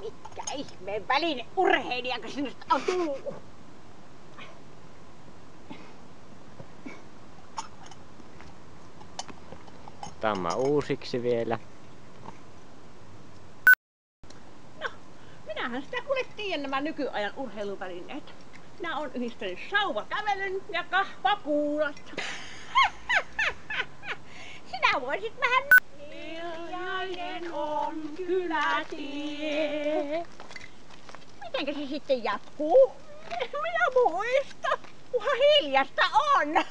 Mitkä ihmeen väline urheilijaka sinusta on tullut? Tämä uusiksi vielä. No, minähän sitä kuule tiedän nämä nykyajan urheiluvälineet. Minä olen yhdistänyt sauvakävelyn ja kahvakuulat. Sinä voisit vähän... Hiljainen on kylätie. Mitenkä se sitten jatkuu? Minä muista. Kunhan hiljasta on.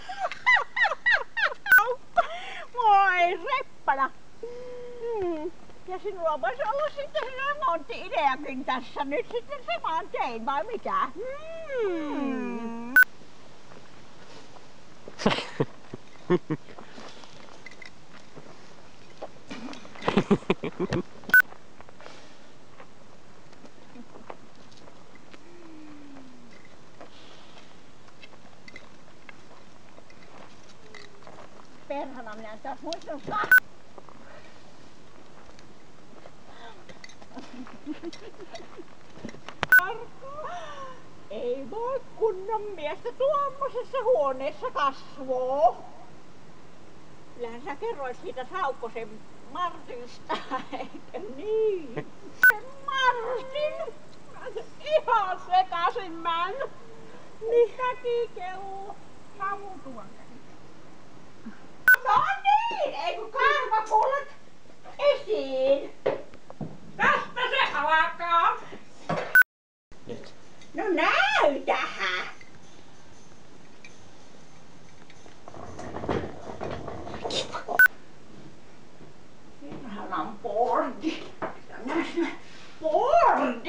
Moi reppana. Hmm. Ja sinulla voisi olla sitten remontti-ideakin tässä nyt sitten samaan tein, vai mitä? Hmm. Perhana, minä en taas muistanut Ei voi kunnon miestä tuommoisessa huoneessa kasvoo. Kyllähän sä kerroit siitä Saukkosen Martinista, eikö niin? Se Martin! Ihan sekasin mä. Mikäkin kello? Savutuan No niin, ei kun karvakullat esiin.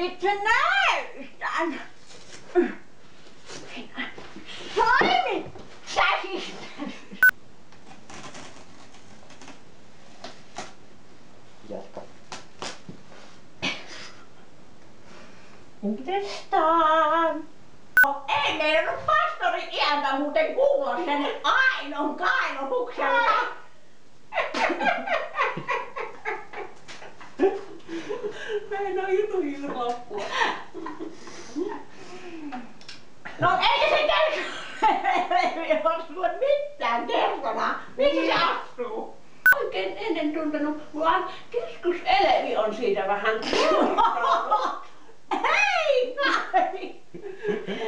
Portit se näytän. Soimi käsistä. Jatka. Uudestaan. No, ei meidän pastorin iäntä muuten kuulla sen ainon kainonukselta. Meidän on jutu loppua. No eikä se kerro, ei ole mitään kertona. Missä se asuu? Oikein ennen tuntenut, vaan keskuselevi on siitä vähän Hei! kai!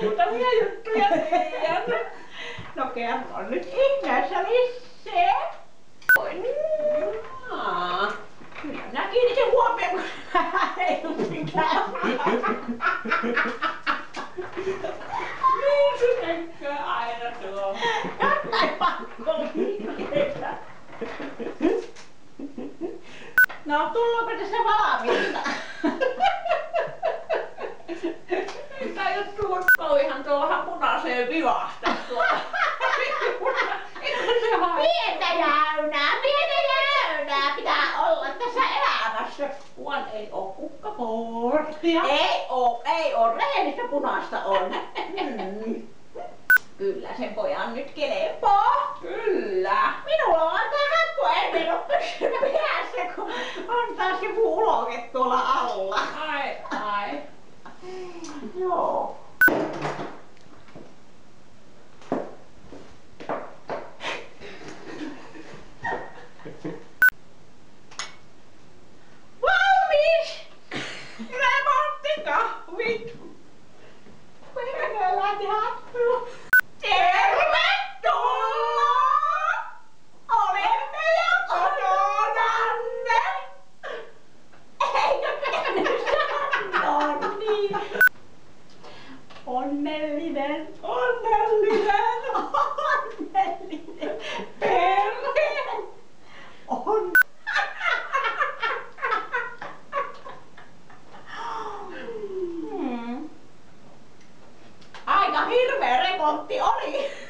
Muutamia juttuja tiedän. No kerro nyt ihmeessä lisää. Oi, jaa. Kyllä minä kiinnitin huomioon, kun Niin se tekee aina tuo. Pakko. No, tullaanko tässä valmiita? Mitä juttu on kauihan tuollahan punaiseen vivahta? Pientä jäynää, pientä jäynää pitää olla tässä elämässä. Kuvan ei oo kukkaporttia. Ei oo, ei oo, rehellistä punaista on. Mm. Onnellinen, onnellinen, onnellinen perhe. On. Hmm. Aika hirveä remontti oli.